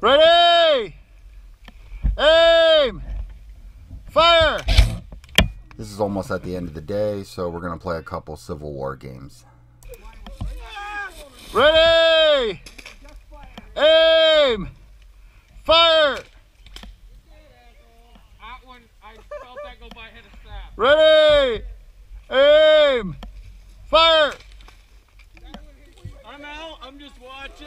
Ready! Aim! Fire! This is almost at the end of the day, so we're going to play a couple Civil War games. Ready! Aim! Fire! That one, I felt that go by head of staff. Ready! Aim! Fire! I'm out. I'm just watching.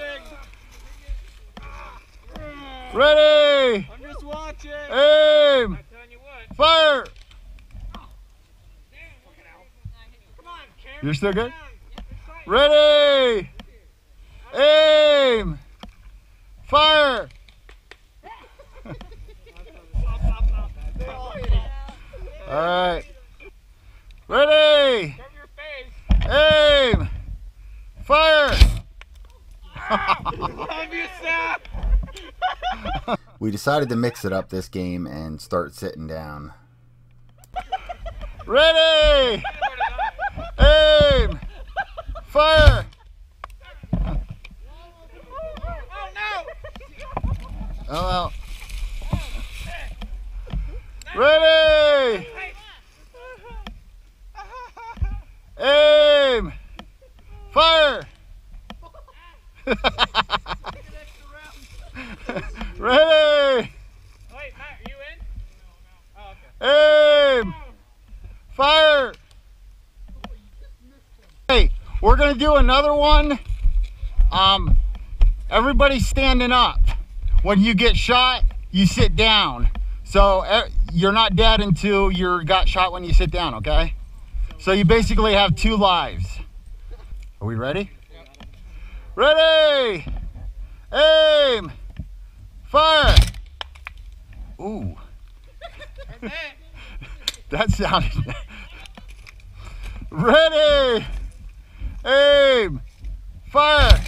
Ready! I'm just watching. Aim! you. Fire! Come on. You're still good? Ready! Aim! Fire! All. Alright. Ready! Aim! Fire! We decided to mix it up this game and start sitting down. Ready! Aim! Fire! Oh no! Oh, well. Ready! Aim! Fire! Ready! Wait, Matt, are you in? Oh, okay. Aim! Fire! Hey, we're gonna do another one. Um, everybody's standing up. When you get shot, you sit down. So you're not dead until you got shot when you sit down, okay? So you basically have two lives. Are we ready? Ready! Aim! Fire! That sounded. Ready! Aim! Fire!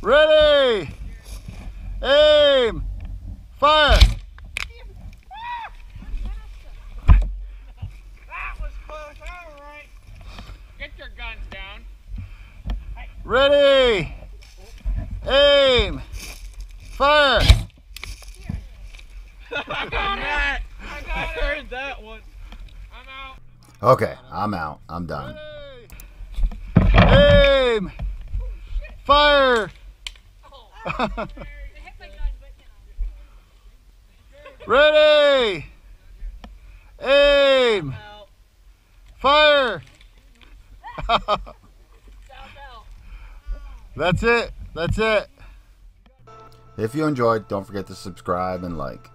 Ready! Aim! Fire! that was close. All right. Get your guns down. Ready! Aim! Fire! I got Matt. I got I heard that one. I'm out. Okay, I'm out. I'm done. Aim! Fire! Ready! Aim! Fire! That's it. That's it. If you enjoyed, don't forget to subscribe and like.